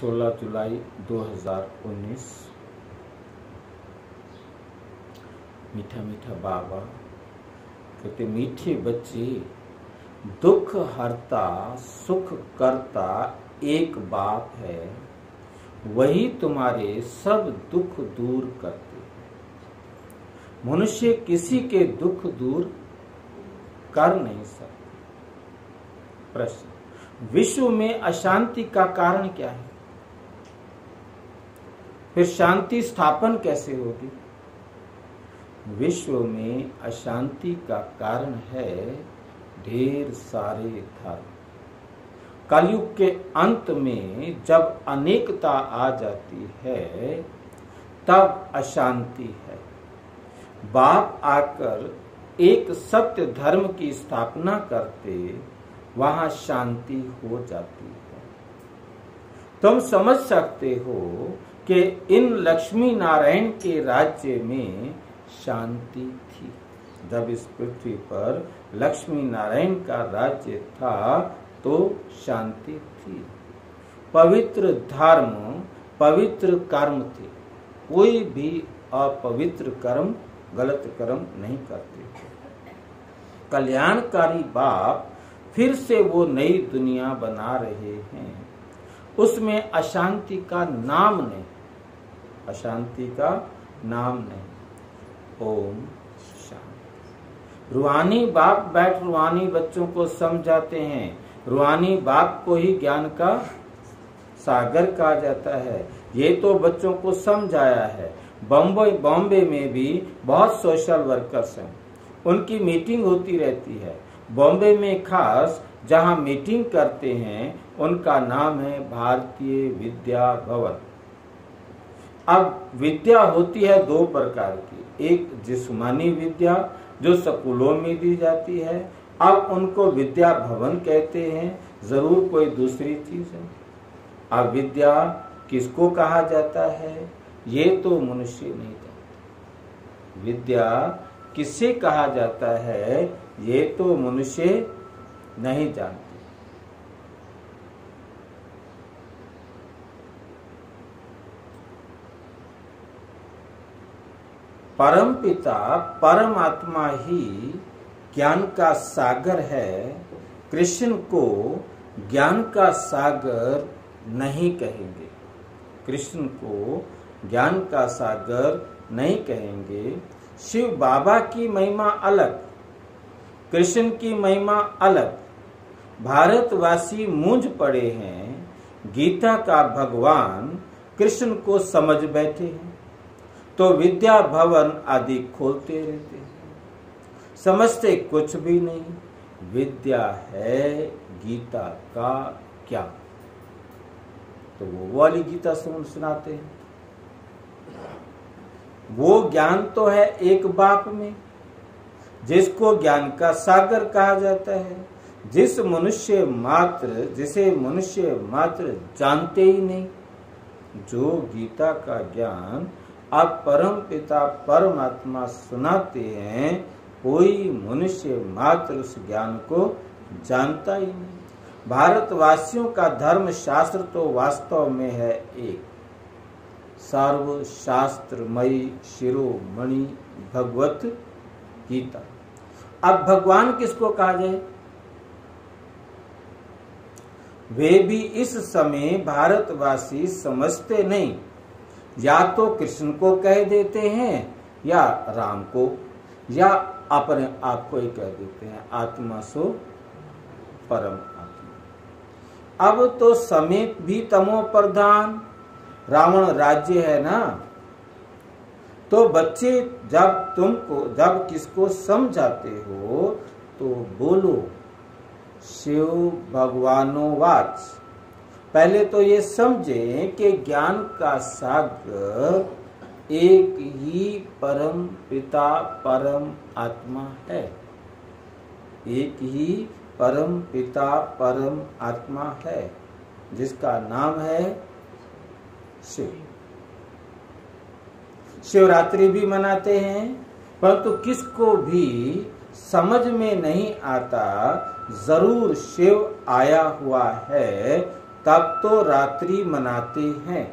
16 जुलाई 2019 मीठा मीठा बाबा, कहते, मीठे बच्चे, दुख हरता, सुख करता एक बाप है, वही तुम्हारे सब दुख दूर करते मनुष्य किसी के दुख दूर कर नहीं सकते। प्रश्न, विश्व में अशांति का कारण क्या है? फिर शांति स्थापन कैसे होगी? विश्व में अशांति का कारण है ढेर सारे धर्म। कलयुग के अंत में जब अनेकता आ जाती है, तब अशांति है। बाप आकर एक सत्य धर्म की स्थापना करते, वहाँ शांति हो जाती है। तुम समझ सकते हो कि इन लक्ष्मी नारायण के राज्य में शांति थी। जब इस पृथ्वी पर लक्ष्मी नारायण का राज्य था तो शांति थी। पवित्र धर्म, पवित्र कर्म थे। कोई भी अपवित्र कर्म, गलत कर्म नहीं करते थे। कल्याणकारी बाप फिर से वो नई दुनिया बना रहे हैं। उसमें अशांति का नाम नहीं। अशांति का नाम नहीं। ओम शांति। रुहानी बाप बैठ रूहानी बच्चों को समझाते हैं। रुहानी बाप को ही ज्ञान का सागर कहा जाता है। ये तो बच्चों को समझाया है। बॉम्बे बॉम्बे में भी बहुत सोशल वर्कर्स हैं। उनकी मीटिंग होती रहती है। बॉम्बे में खास जहाँ मीटिंग करते हैं, उनका नाम है भारतीय विद्या भवन। अब विद्या होती है दो प्रकार की। एक जिस्मानी विद्या, जो स्कूलों में दी जाती है। अब उनको विद्या भवन कहते हैं। ज़रूर कोई दूसरी चीज़ है। अब विद्या किसको कहा जाता है? ये तो मनुष्य नहीं जानता। विद्या किससे कहा जाता है? ये तो मनुष्य नहीं जानते। परम पिता परमात्मा ही ज्ञान का सागर है। कृष्ण को ज्ञान का सागर नहीं कहेंगे। कृष्ण को ज्ञान का सागर नहीं कहेंगे। शिव बाबा की महिमा अलग, कृष्ण की महिमा अलग। भारतवासी मूंझ पड़े हैं, गीता का भगवान कृष्ण को समझ बैठे हैं। तो विद्या भवन आदि खोलते रहते हैं। समझते कुछ भी नहीं, विद्या है गीता का क्या? तो वो वाली गीता सुन सुनाते हैं। वो ज्ञान तो है एक बाप में, जिसको ज्ञान का सागर कहा जाता है। जिस मनुष्य मात्र, जिसे मनुष्य मात्र जानते ही नहीं, जो गीता का ज्ञान आप परम पिता, परमात्मा सुनाते हैं, कोई मनुष्य मात्र उस ज्ञान को जानता ही नहीं। भारतवासियों का धर्म शास्त्र तो वास्तव में है एक। सर्व शास्त्रमयी शिरोमणि भगवत गीता। अब भगवान किसको कहा जाए? वे भी इस समय भारतवासी समझते नहीं। या तो कृष्ण को कह देते हैं या राम को, या अपने आप को ही कह देते हैं, आत्मा सो परम आत्मा। अब तो समीप भी तमो प्रधान, रावण राज्य है ना? तो बच्चे, जब तुमको, जब किसको समझाते हो तो बोलो, शिव भगवानो, वाच। पहले तो ये समझे कि ज्ञान का सागर एक ही परम पिता, परम आत्मा है। एक ही परम पिता, परम आत्मा है, जिसका नाम है शिव। शिवरात्रि भी मनाते हैं, परंतु तो किसको भी समझ में नहीं आता, ज़रूर शिव आया हुआ है तब तो रात्रि मनाते हैं।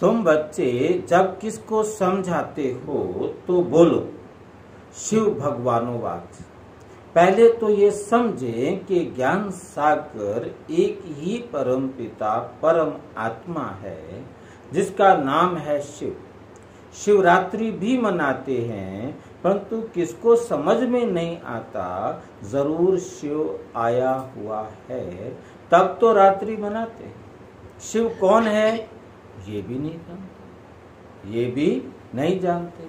तुम बच्चे, जब किसको समझाते हो तो बोलो, शिव भगवानोवाच पहले तो ये समझे कि ज्ञान सागर एक ही परम पिता, परम आत्मा है, जिसका नाम है शिव। शिवरात्रि भी मनाते हैं परंतु किसको समझ में नहीं आता, ज़रूर शिव आया हुआ है। तब तो रात्रि मनाते शिव कौन है, ये भी नहीं जानते। ये भी नहीं जानते।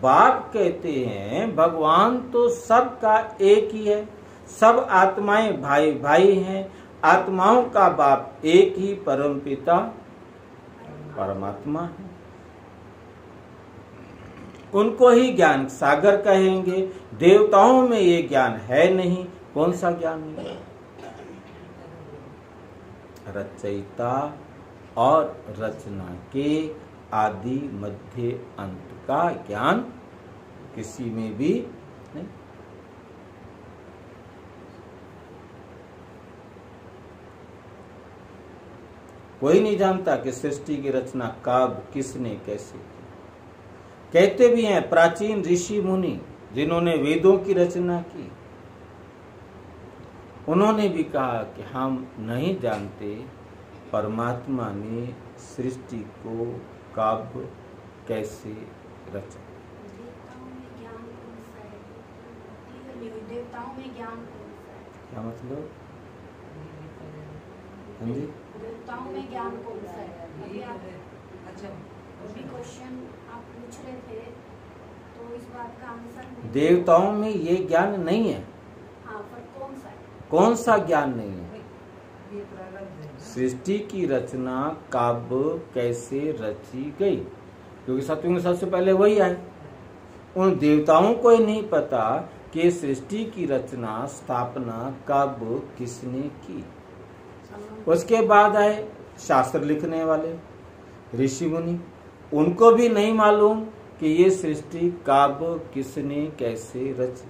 बाप कहते हैं, भगवान तो सबका एक ही है। सब आत्माएँ भाई भाई हैं। आत्माओं का बाप एक ही परम पिता परमात्मा है। उनको ही ज्ञान सागर कहेंगे। देवताओं में ये ज्ञान है नहीं। कौन सा ज्ञान है? रचयिता और रचना के आदि मध्य अंत का ज्ञान किसी में भी नहीं। कोई नहीं जानता कि सृष्टि की रचना कब, किसने, कैसे कहते भी हैं प्राचीन ऋषि मुनि जिन्होंने वेदों की रचना की उन्होंने भी कहा कि हम नहीं जानते परमात्मा ने सृष्टि को कब कैसे रचा। क्या मतलब? हाँ। जी। देवताओं में ज्ञान कौन सा है? अभी आप अभी क्वेश्चन आप पूछ रहे थे तो इस बात का आंसर देवताओं में ये ज्ञान नहीं है। हाँ पर कौन सा कौन सा ज्ञान नहीं है? सृष्टि की रचना कब कैसे रची गई? क्योंकि सतयुग में सबसे पहले वही आए। उन देवताओं को ही नहीं पता कि सृष्टि की रचना स्थापना कब किसने की। उसके बाद आए शास्त्र लिखने वाले ऋषि मुनि। उनको भी नहीं मालूम कि ये सृष्टि कब किसने कैसे रची,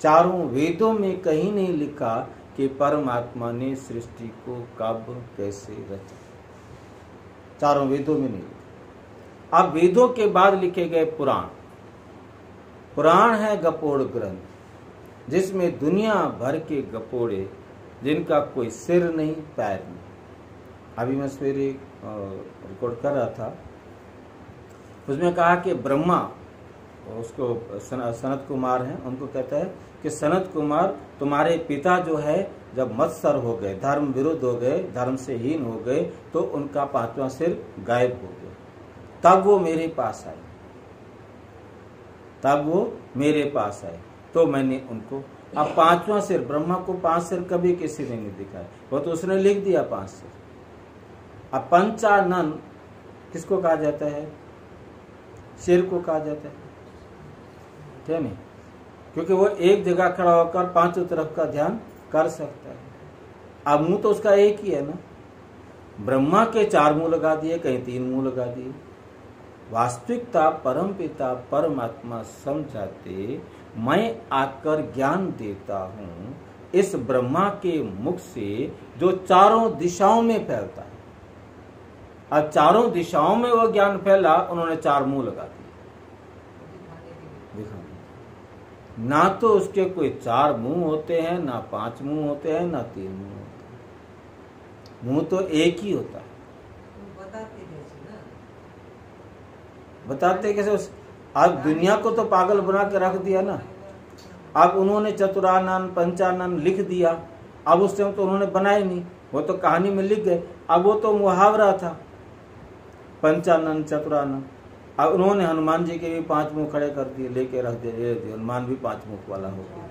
चारों वेदों में कहीं नहीं लिखा कि परमात्मा ने सृष्टि को कब कैसे रचा, चारों वेदों में नहीं लिखा। अब वेदों के बाद लिखे गए पुराण। पुराण है गपोड़ ग्रंथ, जिसमें दुनिया भर के गपोड़े जिनका कोई सिर नहीं, पैर नहीं। अभी मैं सवेरे रिकॉर्ड कर रहा था उसमें कहा कि ब्रह्मा, उसको सन- सनत कुमार हैं, उनको कहता है कि सनत कुमार तुम्हारे पिता जो है, जब मत्सर हो गए, धर्म विरुद्ध हो गए, धर्म से हीन हो गए तो उनका पांचवा सिर गायब हो गया। तब वो मेरे पास आए। तब वो मेरे पास आए। तो मैंने उनको, अब पांचवा सिर, ब्रह्मा को पाँच सिर कभी किसी ने नहीं दिखाया। वो तो उसने लिख दिया पाँच सिर। अब पंचानन किसको कहा जाता है? सिर को कहा जाता है। क्या नहीं? क्योंकि वो एक जगह खड़ा होकर पाँचों तरफ़ का ध्यान कर सकता है। अब मुँह तो उसका एक ही है ना। ब्रह्मा के चार मुँह लगा दिए, कहीं तीन मुँह लगा दिए। वास्तविकता परम पिता परमात्मा समझाते, मैं आकर ज्ञान देता हूँ। इस ब्रह्मा के मुख से जो चारों दिशाओं में फैलता है। अब चारों दिशाओं में वो ज्ञान फैला उन्होंने चार मुँह लगा दिए। दिखाने दिखा ना तो उसके कोई चार मुँह होते हैं ना पाँच मुँह होते हैं ना तीन मुँह होते हैं। मुँह तो एक ही होता है। बताते कैसे ना। बताते कैसे? उस आज दुनिया को तो पागल बना के रख दिया ना। अब उन्होंने चतुरानन पंचानन लिख दिया। अब उस टाइम तो उन्होंने बनाए नहीं। वो तो कहानी में लिख गए। अब वो तो मुहावरा था। पंचानन चतुरानन। अब उन्होंने हनुमान जी के भी पाँच मुँह खड़े कर दिए लेके रख दिए, हनुमान भी पाँच मुख वाला हो गया।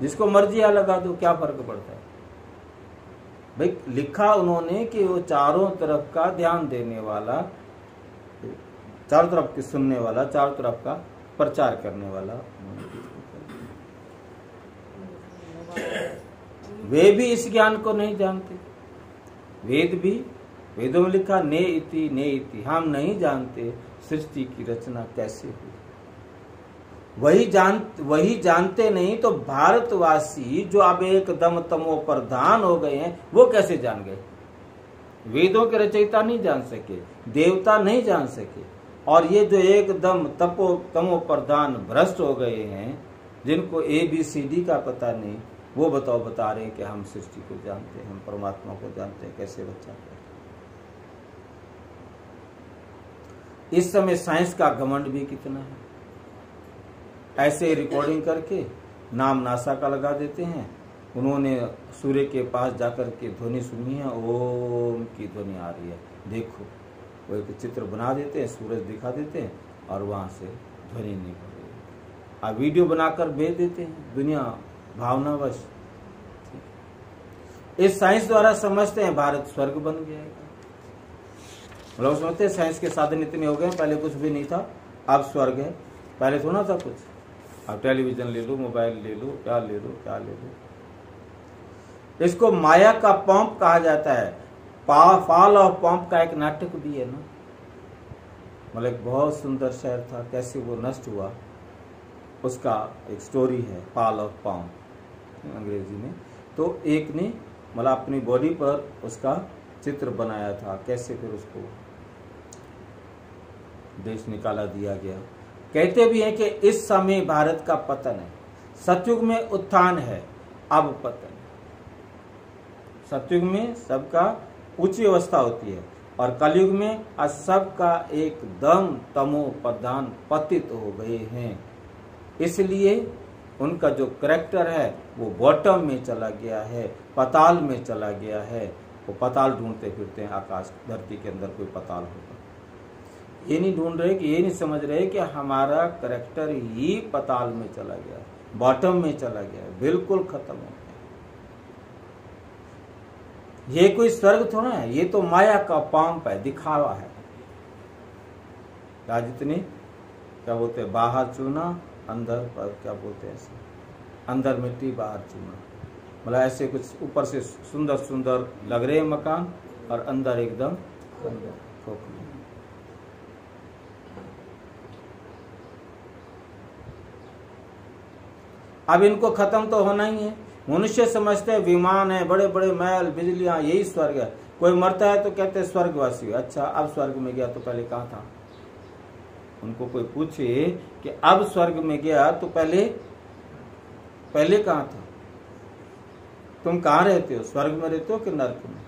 जिसको मर्ज़ी आ लगा दो क्या फ़र्क पड़ता है? भाई लिखा उन्होंने कि वो चारों तरफ़ का ध्यान देने वाला चारों तरफ़ के सुनने वाला चारों तरफ़ का प्रचार करने वाला वे भी इस ज्ञान को नहीं जानते। वेद भी वेदों में लिखा, ने इति ने इति, हम नहीं जानते सृष्टि की रचना कैसे हुई। वही जान, वही जानते नहीं तो भारतवासी जो अब एकदम तमो प्रधान हो गए हैं, वो कैसे जान गए? वेदों के रचयिता नहीं जान सके, देवता नहीं जान सके। और ये जो एकदम तपो, तमो प्रधान भ्रष्ट हो गए हैं, जिनको ए बी सी डी का पता नहीं, वो बताओ, बता रहे हैं कि हम सृष्टि को जानते हैं, हम परमात्मा को जानते हैं, कैसे बच्चा इस समय साइंस का घमंड भी कितना है? ऐसे रिकॉर्डिंग करके नाम नासा का लगा देते हैं। उन्होंने सूर्य के पास जाकर के ध्वनि सुनी है, ओम की ध्वनि आ रही है। देखो, वो एक चित्र बना देते हैं, सूरज दिखा देते हैं और वहाँ से ध्वनि निकल रही है। अब वीडियो बनाकर भेज देते हैं, दुनिया भावनावश। इस साइंस द्वारा समझते हैं, भारत स्वर्ग बन गया है। लोग हैं साइंस के साधन इतने हो गए पहले कुछ भी नहीं था अब स्वर्ग है। पहले थोड़ा था कुछ। अब टेलीविज़न ले लो मोबाइल ले लो क्या ले लो क्या ले लो। इसको माया का पंप कहा जाता है। पा, फॉल ऑफ़ पंप का एक नाटक भी है ना। मतलब एक बहुत सुंदर शहर था कैसे वो नष्ट हुआ उसका एक स्टोरी है पाल ऑफ़ पंप अंग्रेज़ी में। तो एक ने मतलब अपनी बॉडी पर उसका चित्र बनाया था कैसे फिर उसको देश निकाला दिया गया। कहते भी हैं कि इस समय भारत का पतन है। सतयुग में उत्थान है, अब पतन सतयुग में सबका ऊँची अवस्था होती है और कलयुग में आज सबका एकदम तमो प्रधान पतित हो गए हैं। इसलिए उनका जो करेक्टर है, वो बॉटम में चला गया है, पताल में चला गया है। वो पताल ढूंढते फिरते हैं, आकाश, धरती के अंदर कोई पताल होगा। ये नहीं ढूंढ रहे कि ये नहीं समझ रहे कि हमारा करेक्टर ही पताल में चला गया बॉटम में चला गया बिल्कुल खत्म हो गया ये कोई स्वर्ग थोड़ा है ये तो माया का पंप है दिखावा है। राजितनी क्या बोलते हैं बाहर चूना अंदर पर क्या बोलते हैं ऐसे? अंदर मिट्टी बाहर चूना। मतलब ऐसे कुछ ऊपर से सुंदर सुंदर लग रहे मकान और अंदर एकदम खोखले। अब इनको खत्म तो होना ही है। मनुष्य समझते हैं, विमान है बड़े बड़े महल, बिजलियाँ, यही स्वर्ग है। कोई मरता है तो कहते हैं, स्वर्गवासी अच्छा अब स्वर्ग में गया तो पहले कहा था? उनको कोई पूछे कि अब स्वर्ग में गया तो पहले पहले कहा था? तुम कहाँ रहते हो? स्वर्ग में रहते हो कि नर्क में?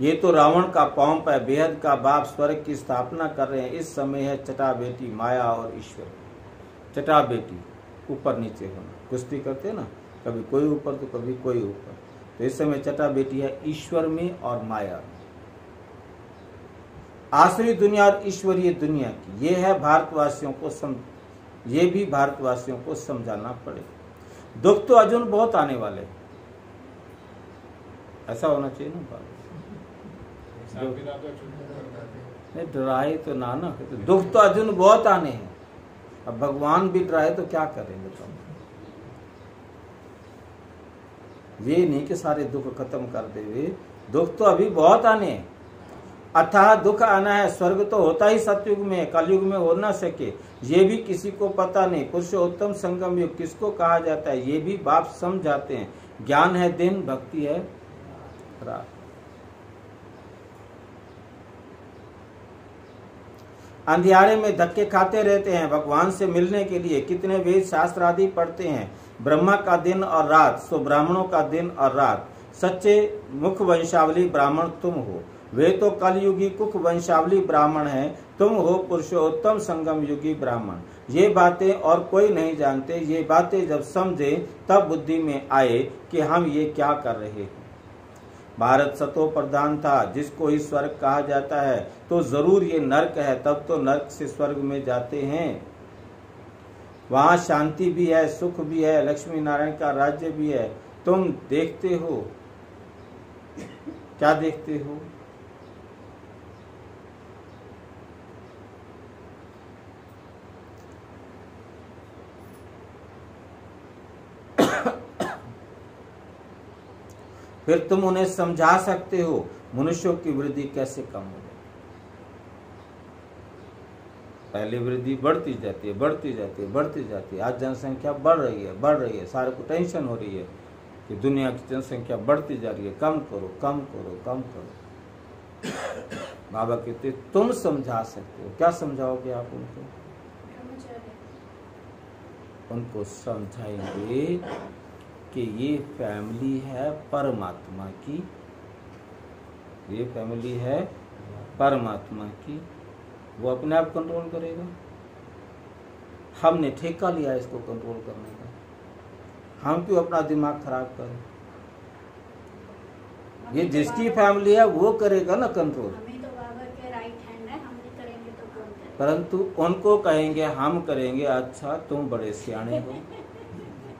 ये तो रावण का पौंप है बेहद का बाप स्वर्ग की स्थापना कर रहे हैं। इस समय है चटा बेटी माया और ईश्वर। चटा बेटी ऊपर नीचे होना। कुश्ती करते ना कभी कोई ऊपर तो कभी कोई ऊपर। तो इस समय चटा बेटी है ईश्वर में और माया में। आसुरी दुनिया और ईश्वरीय दुनिया की ये है भारतवासियों को सम ये भी भारतवासियों को समझाना पड़े दुख तो अर्जुन बहुत आने वाले ऐसा होना चाहिए ना बात। डराए तो नाना तो दुख तो अर्जुन बहुत आने हैं। अब भगवान भी डराए तो क्या करेंगे तुम? ये नहीं कि सारे दुख खत्म कर देवे। दुख तो अभी बहुत आने अथाह दुख आना है, स्वर्ग तो होता ही सतयुग में, कलयुग में हो ना सके। ये भी किसी को पता नहीं। पुरुषोत्तम संगम युग किसको कहा जाता है? ये भी बाप समझाते हैं। ज्ञान है दिन, भक्ति है रात। अंधियारे में धक्के खाते रहते हैं। भगवान से मिलने के लिए कितने वेद शास्त्र आदि पढ़ते हैं। ब्रह्मा का दिन और रात, सो ब्राह्मणों का दिन और रात। सच्चे मुख वंशावली ब्राह्मण तुम हो। वे तो कलयुगी कुक वंशावली ब्राह्मण है। तुम हो पुरुषोत्तम संगम युगी ब्राह्मण। ये बातें और कोई नहीं जानते। ये बातें जब समझे, तब बुद्धि में आए कि हम ये क्या कर रहे हैं। भारत सतो प्रधान था, जिसको ही स्वर्ग कहा जाता है तो ज़रूर ये नर्क है, तब तो नर्क से स्वर्ग में जाते हैं। वहाँ शांति भी है, सुख भी है, लक्ष्मी नारायण का राज्य भी है। तुम देखते हो? क्या देखते हो? फिर तुम उन्हें समझा सकते हो मनुष्यों की वृद्धि कैसे कम हो पहले वृद्धि बढ़ती जाती है बढ़ती जाती है बढ़ती जाती है। आज जनसंख्या बढ़ रही है बढ़ रही है। सारे को टेंशन हो रही है कि दुनिया की जनसंख्या बढ़ती जा रही है। कम करो कम करो कम करो। बाबा कहते तुम समझा सकते हो। क्या समझाओगे आप उनको? उनको समझाएँगे कि ये फैमिली है परमात्मा की। ये फैमिली है परमात्मा की। वो अपने आप कंट्रोल करेगा। हमने ठेका लिया इसको कंट्रोल करने का। हम क्यों अपना दिमाग खराब करें? ये जिसकी फैमिली है वो करेगा ना कंट्रोल तो बाबा के राइट हैंड है हम करेंगे तो परंतु उनको कहेंगे हम करेंगे अच्छा तुम बड़े सियाने हो।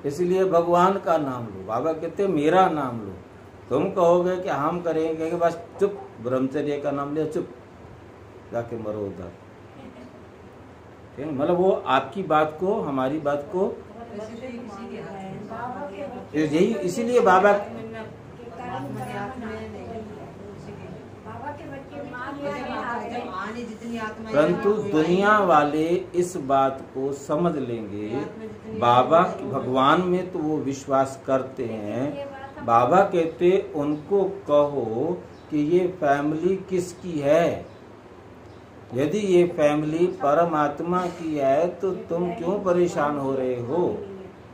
इसलिए भगवान का नाम लो बाबा कहते मेरा नाम लो तुम कहोगे कि हम करेंगे कि बस चुप ब्रह्मचर्य का नाम लिया चुप जाके मरो उधर ठीक है? मतलब वो आपकी बात को हमारी बात को यही इसीलिए बाबा परंतु दुनिया वाले इस बात को समझ लेंगे। बाबा भगवान में तो वो विश्वास करते हैं। बाबा कहते, उनको कहो कि ये फैमिली किसकी है? यदि ये फैमिली परमात्मा की है तो तुम क्यों परेशान हो रहे हो?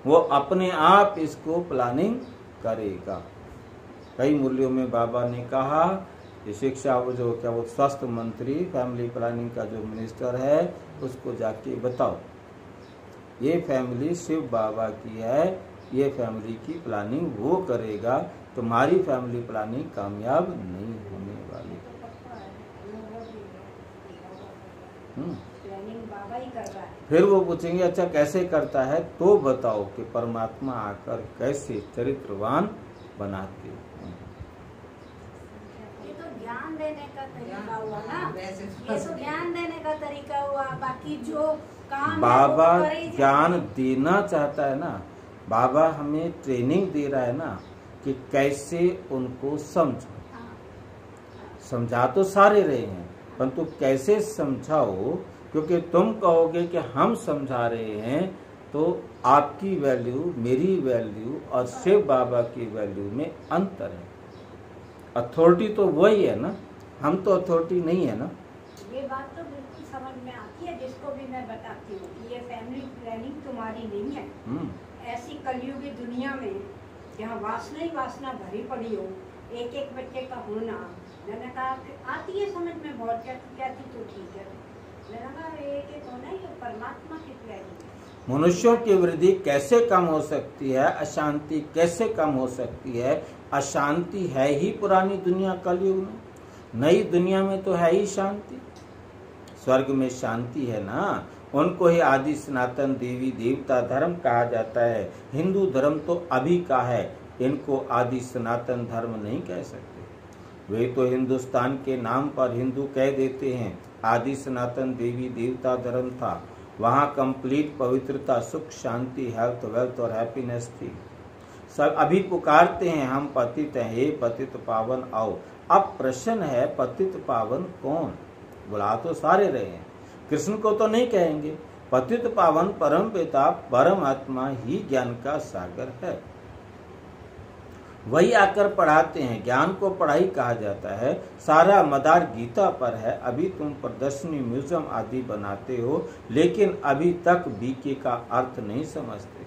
वो अपने आप इसको प्लानिंग करेगा। कई मूल्यों में बाबा ने कहा कि शिक्षा वो जो क्या वो स्वास्थ्य मंत्री फैमिली प्लानिंग का जो मिनिस्टर है, उसको जाके बताओ। ये फैमिली शिव बाबा की है, ये फैमिली की प्लानिंग वो करेगा, तुम्हारी फैमिली प्लानिंग कामयाब नहीं होने वाली। हम्म। फिर वो पूछेंगे अच्छा कैसे करता है? तो बताओ कि परमात्मा आकर कैसे चरित्रवान बनाते हैं ज्ञान देने का तरीका हुआ ना ये तो ज्ञान देने का तरीका हुआ बाकी जो काम बाबा ज्ञान देना चाहता है ना, बाबा हमें ट्रेनिंग दे रहा है ना कि कैसे उनको समझो। समझा तो सारे रहे हैं, परंतु कैसे समझाओ क्योंकि तुम कहोगे कि हम समझा रहे हैं तो आपकी वैल्यू मेरी वैल्यू और शिव बाबा की वैल्यू में अंतर है अथॉरिटी तो वही है ना? हम तो अथॉरिटी नहीं है ना? ये बात तो बिल्कुल समझ में आती है जिसको भी मैं बताती हूँ कि ये फैमिली प्लानिंग तुम्हारी नहीं है। हम्म, ऐसी कलयुगी दुनिया में जहाँ वासना ही वासना भरी पड़ी हो एक एक बच्चे का होना मैंने कहा कि आती है समझ में बहुत क्या थी तो ठीक है। मैंने कहा एक एक होना ये परमात्मा की प्लानिंग है। मनुष्यों की वृद्धि कैसे कम हो सकती है? अशांति कैसे कम हो सकती है? अशांति है ही पुरानी दुनिया कलयुग में। नई दुनिया में तो है ही शांति। स्वर्ग में शांति है ना? उनको ही आदि सनातन देवी देवता धर्म कहा जाता है। हिंदू धर्म तो अभी का है। इनको आदि सनातन धर्म नहीं कह सकते। वे तो हिंदुस्तान के नाम पर हिंदू कह देते हैं, आदि सनातन देवी देवता धर्म था। वहाँ कंप्लीट पवित्रता, सुख, शांति हेल्थ वेल्थ और हैप्पीनेस थी। सब अभी पुकारते हैं हम पतित हैं, हे पतित पावन आओ। अब प्रश्न है, पतित पावन कौन? बुला तो सारे रहे हैं। कृष्ण को तो नहीं कहेंगे। पतित पावन परम पिता परमात्मा ही ज्ञान का सागर है। वही आकर पढ़ाते हैं। ज्ञान को पढ़ाई कहा जाता है। सारा मदार गीता पर है। अभी तुम प्रदर्शनी, म्यूज़ियम आदि बनाते हो, लेकिन अभी तक बीके का अर्थ नहीं समझते।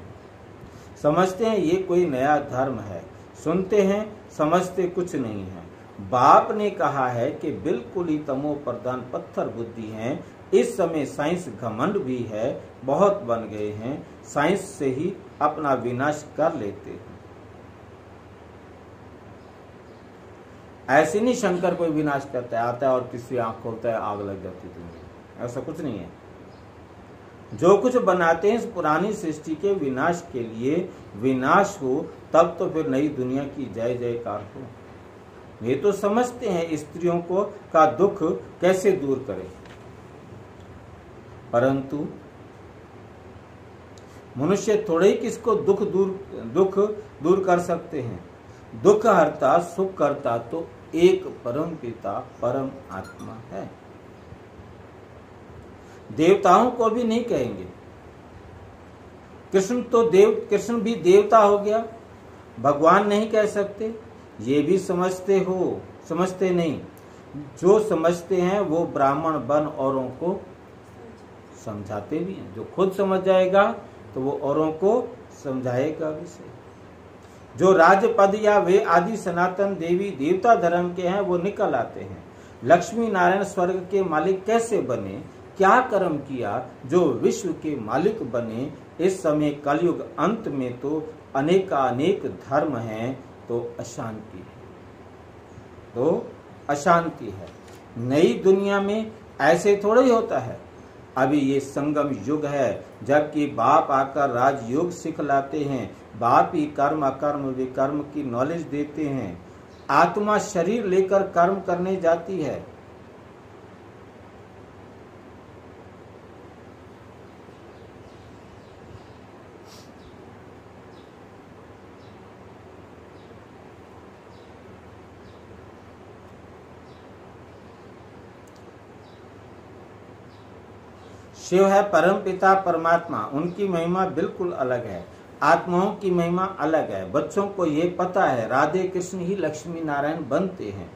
समझते हैं, ये कोई नया धर्म है। सुनते हैं, समझते कुछ नहीं है। बाप ने कहा है कि बिल्कुल ही तमो प्रधान पत्थर बुद्धि हैं। इस समय साइंस घमंड भी है, बहुत बन गए हैं। साइंस से ही अपना विनाश कर लेते हैं। ऐसे नहीं शंकर कोई विनाश करता है, आता है और किसी आँख खोलता है, आग लग जाती है ऐसा कुछ नहीं है। जो कुछ बनाते हैं इस पुरानी सृष्टि के विनाश के लिए विनाश हो, तब तो फिर नई दुनिया की जय जयकार हो। ये तो समझते हैं स्त्रियों को का दुख कैसे दूर करें। परंतु मनुष्य थोड़े ही किसको दुख दूर दुख दूर कर सकते हैं। दुख हरता, सुख करता तो एक परम पिता, परम आत्मा है। देवताओं को भी नहीं कहेंगे। कृष्ण तो देव, कृष्ण भी देवता हो गया। भगवान नहीं कह सकते। ये भी समझते हो, समझते नहीं। जो समझते हैं, वो ब्राह्मण बन औरों को समझाते भी हैं। जो खुद समझ जाएगा तो वो औरों को समझाएगा भी सही। जो राजपद या वे आदि सनातन देवी देवता धर्म के हैं, वो निकल आते हैं। लक्ष्मी नारायण स्वर्ग के मालिक कैसे बने? क्या कर्म किया जो विश्व के मालिक बने? इस समय कलयुग अंत में तो अनेकानेक धर्म हैं तो अशांति है। तो अशांति है। नई दुनिया में ऐसे थोड़ा ही होता है। अभी ये संगम युग है, जबकि बाप आकर राजयोग सिखलाते हैं। बाप ही कर्म अकर्म विकर्म की नॉलेज देते हैं। आत्मा शरीर लेकर कर्म करने जाती है। शिव है परम पिता परमात्मा, उनकी महिमा बिल्कुल अलग है, आत्माओं की महिमा अलग है। बच्चों को ये पता है, राधे कृष्ण ही लक्ष्मी नारायण बनते हैं।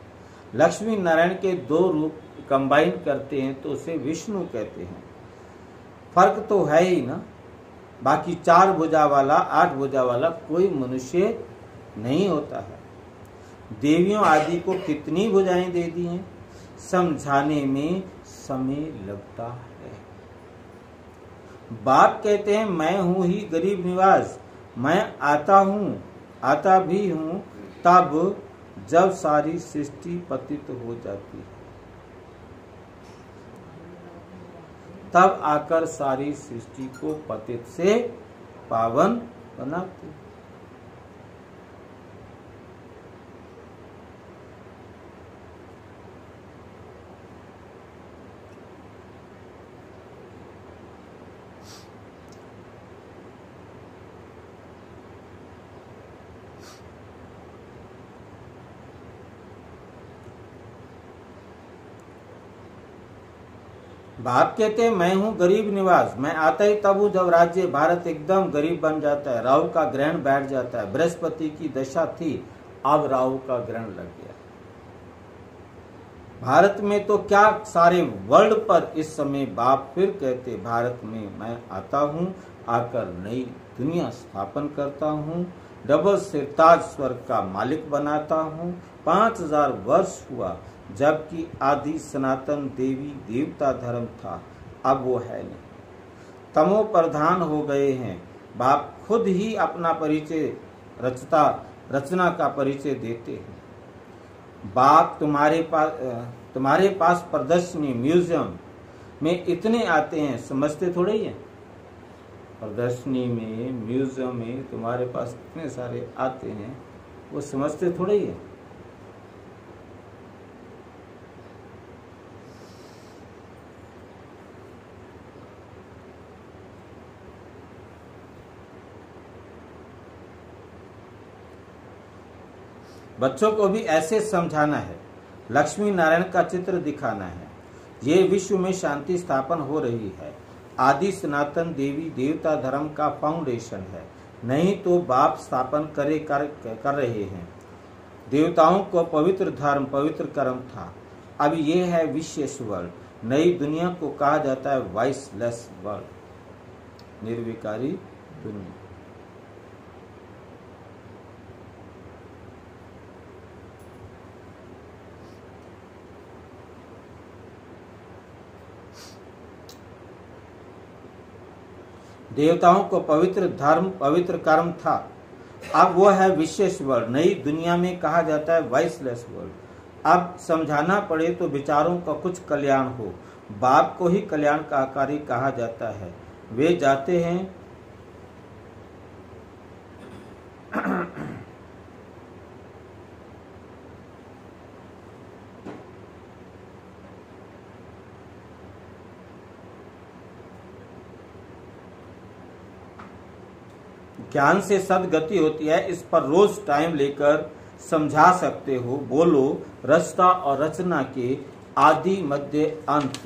लक्ष्मी नारायण के दो रूप कंबाइन करते हैं तो उसे विष्णु कहते हैं। फ़र्क तो है ही ना। बाकी चार भुजा वाला, आठ भुजा वाला कोई मनुष्य नहीं होता है। देवियों आदि को कितनी भुजाएँ दे दी हैं? समझाने में समय लगता है। बाप कहते हैं, मैं हूँ ही गरीब निवास, मैं आता हूँ, आता भी हूँ, तब जब सारी सृष्टि पतित हो जाती है। तब आकर सारी सृष्टि को पतित से पावन बनाते बाप कहते हैं, मैं हूँ गरीब निवास, मैं आता ही तब हूँ जब राज्य भारत एकदम गरीब बन जाता है, राहु का ग्रहण बैठ जाता है, बृहस्पति की दशा थी, अब राहु का ग्रहण लग गया भारत में तो क्या सारे वर्ल्ड पर इस समय बाप फिर कहते, भारत में मैं आता हूँ, आकर नई दुनिया स्थापन करता हूँ, डबल से ताज स्वर्ग का मालिक बनाता हूँ, पाँच हज़ार वर्ष हुआ जबकि आदि सनातन देवी देवता धर्म था, अब वो है नहीं। तमो प्रधान हो गए हैं। बाप खुद ही अपना परिचय रचता, रचना का परिचय देते हैं। बाप तुम्हारे पास तुम्हारे पास प्रदर्शनी, म्यूज़ियम में इतने आते हैं, समझते थोड़े ही हैं? प्रदर्शनी में, म्यूज़ियम में तुम्हारे पास इतने सारे आते हैं, वो समझते थोड़े ही हैं? बच्चों को भी ऐसे समझाना है। लक्ष्मी नारायण का चित्र दिखाना है। ये विश्व में शांति स्थापन हो रही है। आदि सनातन देवी देवता धर्म का फाउंडेशन है। नहीं तो बाप स्थापन करे कर, कर रहे हैं। देवताओं को पवित्र धर्म पवित्र कर्म था। अब ये है विशेष वर्ल्ड नई दुनिया को कहा जाता है वाइसलेस वर्ल्ड निर्विकारी दुनिया। देवताओं को पवित्र धर्म, पवित्र कर्म था। अब वो है विशेष वर्ल्ड। नई दुनिया में कहा जाता है वाइसलेस वर्ल्ड। अब समझाना पड़े तो विचारों का कुछ कल्याण हो। बाप को ही कल्याण का आकारी कहा जाता है। वे जाते हैं। ज्ञान से सदगति होती है, इस पर रोज टाइम लेकर समझा सकते हो। बोलो, रचता और रचना के आदि मध्य अंत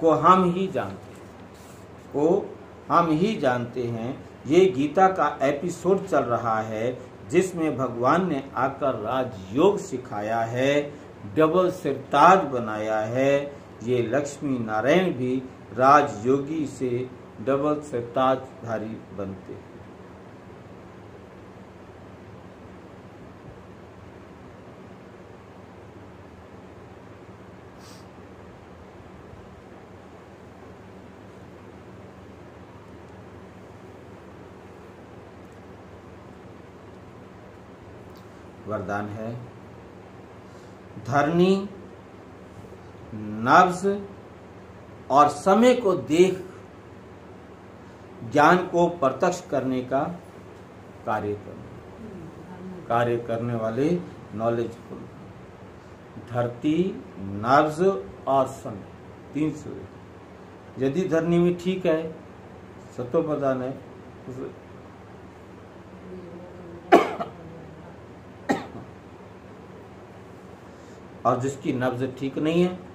को हम ही जानते को हम ही जानते हैं। ये गीता का एपिसोड चल रहा है, जिसमें भगवान ने आकर राजयोग सिखाया है डबल सिरताज बनाया है। ये लक्ष्मी नारायण भी राजयोगी से डबल से ताजधारी बनते हैं। वरदान है। धरनी नब्ज और समय को देख ज्ञान को प्रत्यक्ष करने का कार्य करना कार्य करने वाले नॉलेजफुल धरती नब्ज और समय, तीन से यदि धरनी में ठीक है सतो प्रधान है तो और जिसकी नब्ज ठीक नहीं है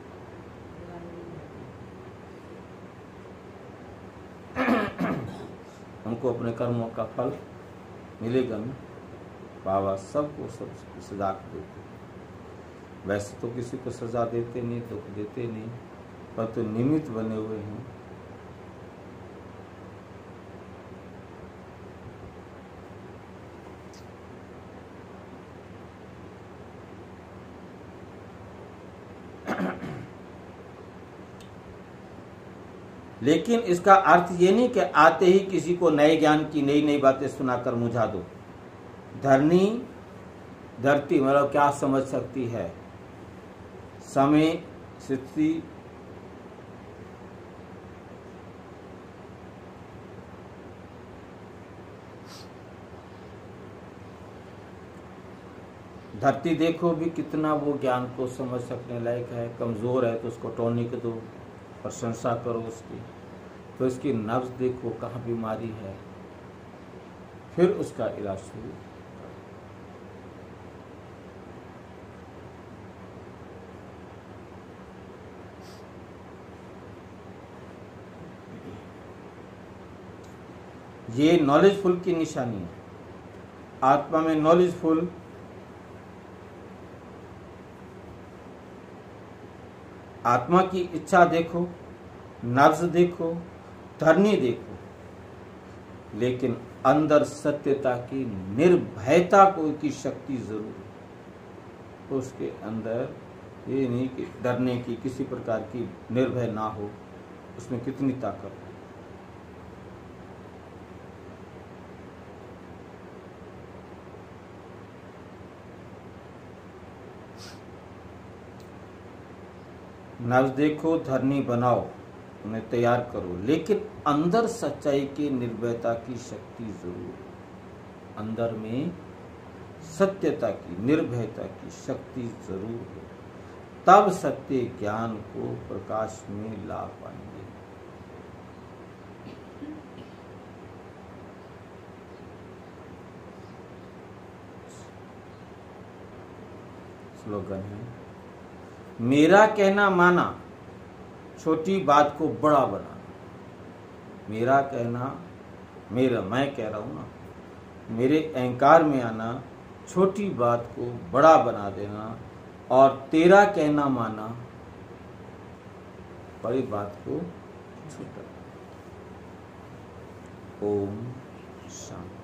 अपने कर्मों का फल मिलेगा ना? बाबा सबको सब सजा देते वैसे तो किसी को सजा देते नहीं, दुख देते नहीं पर तो निमित्त बने हुए हैं। लेकिन इसका अर्थ ये नहीं कि आते ही किसी को नए ज्ञान की नई नई बातें सुनाकर मुझा दो। धरनी, धरती मतलब क्या समझ सकती है? समय, स्थिति, धरती देखो भी कितना वो ज्ञान को समझ सकने लायक है, कमज़ोर है तो उसको टॉनिक दो। प्रशंसा करो उसकी। तो इसकी नब्ज देखो कहाँ बीमारी है। फिर उसका इलाज शुरू। ये नॉलेजफुल की निशानी है। आत्मा में नॉलेजफुल आत्मा की इच्छा देखो नब्ज देखो धरनी देखो, लेकिन अंदर सत्यता की निर्भयता को की शक्ति ज़रूर उसके अंदर ये नहीं कि डरने की किसी प्रकार की निर्भय ना हो, उसमें कितनी ताकत है नब्ज देखो, धरनी बनाओ, उन्हें तैयार करो। लेकिन अंदर सच्चाई की निर्भयता की शक्ति ज़रूर अंदर में सत्यता की, निर्भयता की शक्ति ज़रूर है। तब सत्य ज्ञान को प्रकाश में ला पाएँगे। स्लोगन है। मेरा कहना माना, छोटी बात को बड़ा बनाना मेरा कहना, मेरा, मैं कह रहा हूँ ना, मेरे अहंकार में आना, छोटी बात को बड़ा बना देना और तेरा कहना माना, बड़ी बात को छोटा। ओम शांति।